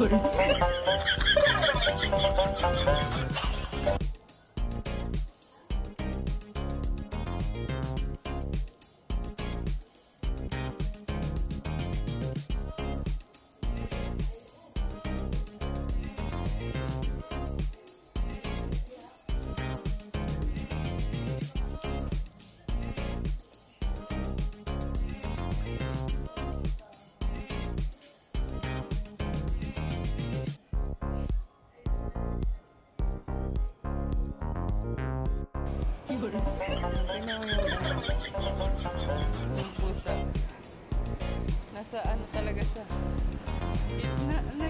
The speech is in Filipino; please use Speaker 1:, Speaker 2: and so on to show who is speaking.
Speaker 1: 얼굴. Tingnan mo yung pusa. Nasa ano talaga siya. Na, na,